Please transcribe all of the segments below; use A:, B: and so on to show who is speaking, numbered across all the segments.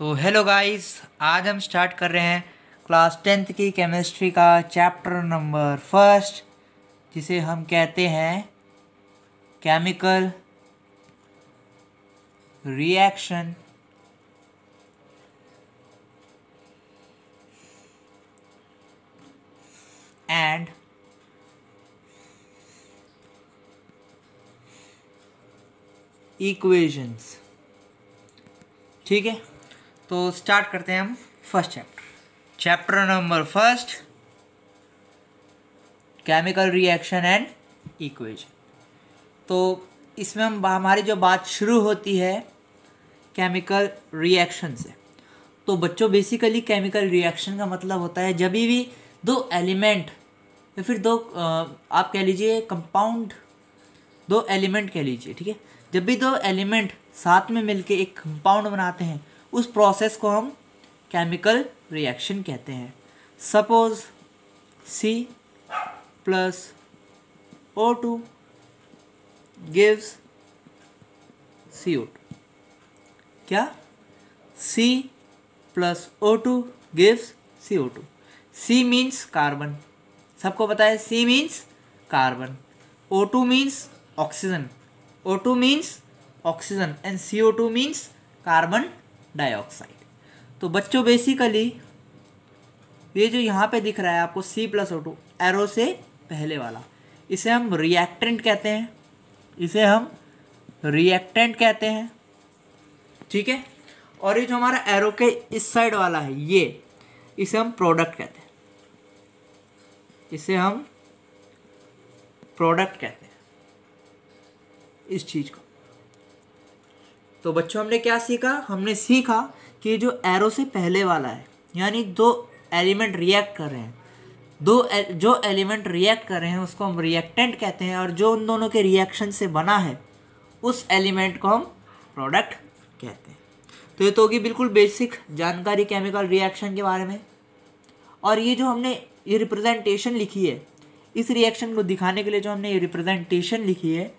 A: तो hello guys आज हम स्टार्ट कर रहे हैं क्लास टेंथ की केमिस्ट्री का चैप्टर नंबर फ़र्स्ट जिसे हम कहते हैं केमिकल रिएक्शन एंड इक्वेशंस ठीक है? तो स्टार्ट करते हैं हम first chapter chapter number first chemical reaction and equation तो इसमें हम हमारी जो बात शुरू होती है केमिकल रिएक्शन से तो बच्चों बेसिकली केमिकल रिएक्शन का मतलब होता है जब भी दो एलिमेंट या फिर दो आप कह लीजिए कंपाउंड दो एलिमेंट कह लीजिए, ठीक है? जब भी दो एलिमेंट साथ में मिलके एक कंपाउंड बनाते हैं उस प्रोसेस को हम केमिकल रिएक्शन कहते हैं। Suppose C plus O two gives C O two क्या? C plus O two gives C O two C means carbon सबको पता है? C means carbon O two means oxygen O two means oxygen and C O two means carbon dioxide. तो बच्चों basically ये जो यहाँ पे दिख रहा है आपको C plus O two arrow से पहले वाला, इसे हम रिएक्टेंट कहते हैं। इसे हम रिएक्टेंट कहते हैं। ठीक है? और ये जो हमारा एरो के इस साइड वाला है, ये, इसे हम प्रोडक्ट कहते हैं। इसे हम प्रोडक्ट कहते हैं, इस चीज़ को। तो बच्चों हमने क्या सीखा? हमने सीखा कि जो एरो से पहले वाला है यानी दो एलिमेंट रिएक्ट कर रहे हैं। दो एल, जो एलिमेंट रिएक्ट कर रहे हैं उसको हम रिएक्टेंट कहते हैं और जो उन दोनों के रिएक्शन से बना है उस एलिमेंट को हम प्रोडक्ट कहते हैं। तो ये तो होगी बिल्कुल बेसिक जानकारी केमिकल रिएक्शन के बारे में। और ये जो हमने ये रिप्रेजेंटेशन लिखी है इस रिएक्शन को दिखाने के लिए जो हमने ये रिप्रेजेंटेशन लिखी है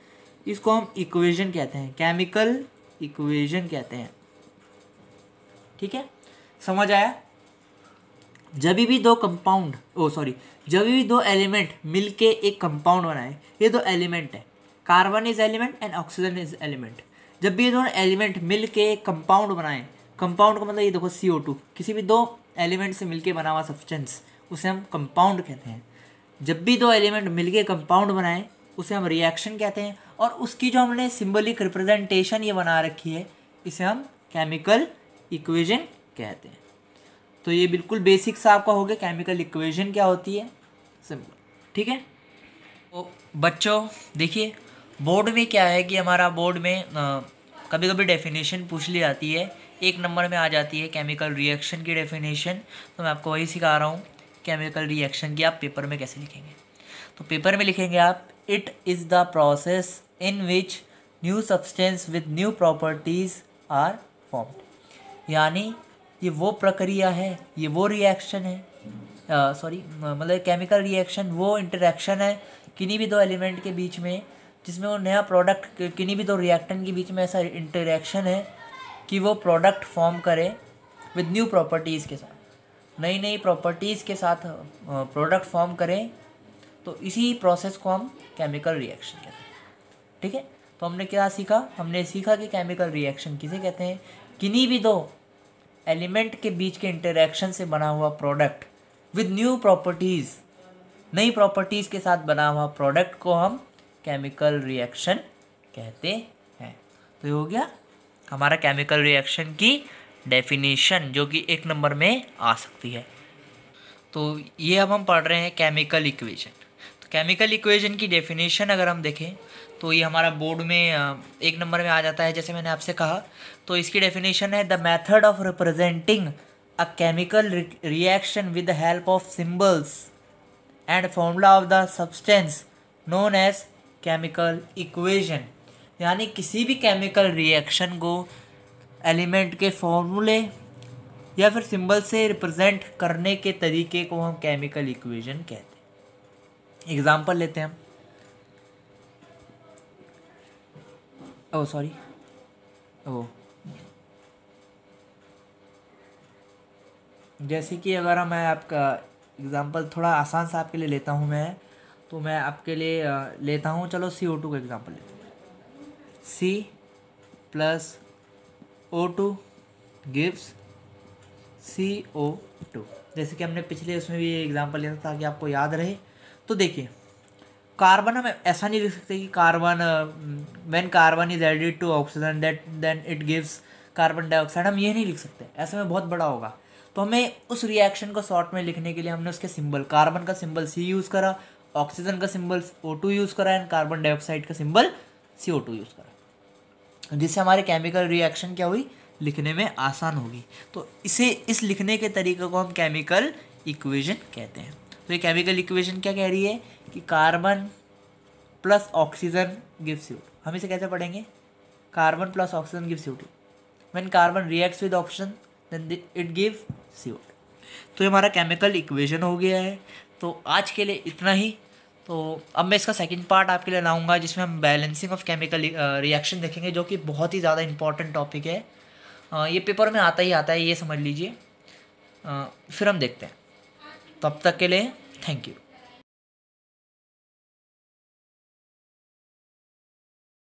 A: इसको हम इक्वेशन कहते हैं। केमिकल इक्वेशन कहते हैं। ठीक है? समझ आया? जब भी दो कंपाउंड ओ सॉरी जब भी दो एलिमेंट मिलके एक कंपाउंड बनाए, ये दो एलिमेंट है। Carbon is element and oxygen is element जब भी ये दोनों एलिमेंट मिल के कंपाउंड बनाए कंपाउंड का मतलब ये देखो सी ओ टू किसी भी दो एलिमेंट से मिलके बना हुआ सब्सटेंस उसे हम कंपाउंड कहते हैं। जब भी दो एलिमेंट मिलके कंपाउंड बनाए उसे हम रिएक्शन कहते हैं और उसकी जो हमने सिंबलिक रिप्रेजेंटेशन ये बना रखी है इसे हम केमिकल इक्वेशन कहते हैं। तो ये बिल्कुल बेसिक सा आपका हो गया केमिकल इक्वेशन क्या होती है? सिंपल ठीक है? तो बच्चों देखिए बोर्ड में क्या है कि हमारा बोर्ड में आ, कभी कभी डेफिनेशन पूछ ली जाती है एक नंबर में आ जाती है केमिकल रिएक्शन की डेफिनेशन तो मैं आपको वही सिखा रहा हूँ केमिकल रिएक्शन की आप पेपर में कैसे लिखेंगे। तो पेपर में लिखेंगे आप it is the process in which new substance with new properties are formed. यानी ये वो प्रक्रिया है, ये वो रिएक्शन है। सॉरी मतलब केमिकल रिएक्शन वो इंटरेक्शन है किन्हीं भी दो एलिमेंट के बीच में, जिसमें वो नया प्रोडक्ट किन्हीं भी दो रिएक्टेंट के बीच में ऐसा इंटरेक्शन है कि वो प्रोडक्ट फॉर्म करे विद न्यू प्रॉपर्टीज़ के साथ। नई नई प्रॉपर्टीज़ के साथ प्रोडक्ट फॉर्म करें तो इसी प्रोसेस को हम केमिकल रिएक्शन कहते हैं। ठीक है? तो हमने क्या सीखा? हमने सीखा कि केमिकल रिएक्शन किसे कहते हैं? किन्हीं भी दो एलिमेंट के बीच के इंटरेक्शन से बना हुआ प्रोडक्ट विद न्यू प्रॉपर्टीज़ नई प्रॉपर्टीज़ के साथ बना हुआ प्रोडक्ट को हम केमिकल रिएक्शन कहते हैं। तो ये हो गया हमारा केमिकल रिएक्शन की डेफिनेशन जो कि एक नंबर में आ सकती है। तो ये अब हम पढ़ रहे हैं केमिकल इक्वेशन केमिकल इक्वेशन की डेफिनेशन अगर हम देखें तो ये हमारा बोर्ड में एक नंबर में आ जाता है, जैसे मैंने आपसे कहा। तो इसकी डेफिनेशन है the method of representing a chemical reaction with the help of symbols and formula of the substance known as chemical equation यानी किसी भी केमिकल रिएक्शन को एलिमेंट के फॉर्मूले या फिर सिंबल से रिप्रेजेंट करने के तरीके को हम केमिकल इक्वेशन कहते हैं। एग्जांपल लेते हैं हम। oh sorry oh जैसे कि अगर मैं आपका एग्ज़ाम्पल थोड़ा आसान सा आपके लिए लेता हूँ मैं तो मैं आपके लिए लेता हूँ। चलो सी ओ टू का एग्ज़ाम्पल लेता हूँ। C plus O two gives C O two जैसे कि हमने पिछले उसमें भी एग्ज़ाम्पल लिया था ताकि आपको याद रहे। तो देखिए कार्बन हम ऐसा नहीं लिख सकते कि carbon when carbon is added to oxygen that then it gives carbon dioxide हम ये नहीं लिख सकते। ऐसे में बहुत बड़ा होगा। तो हमें उस रिएक्शन को शॉर्ट में लिखने के लिए हमने उसके सिंबल कार्बन का सिंबल सी यूज़ करा ऑक्सीजन का सिंबल ओ टू यूज़ करा एंड कार्बन डाइऑक्साइड का symbol C O two use करा। जिससे हमारे केमिकल रिएक्शन क्या हुई? लिखने में आसान होगी। तो इसे, इस लिखने के तरीके को हम केमिकल इक्वेशन कहते हैं। तो ये केमिकल इक्वेशन क्या कह रही है? कि carbon plus oxygen give C हम इसे कैसे पढ़ेंगे? Carbon plus oxygen give C when carbon reacts with oxygen then it give C तो ये हमारा केमिकल इक्वेशन हो गया है। तो आज के लिए इतना ही। तो अब मैं इसका सेकंड पार्ट आपके लिए लाऊँगा, जिसमें हम बैलेंसिंग ऑफ़ केमिकल रिएक्शन देखेंगे, जो कि बहुत ही ज़्यादा इंपॉर्टेंट टॉपिक है। ये पेपर में आता ही आता है, ये समझ लीजिए। फिर हम देखते हैं। तब तक के लिए थैंक यू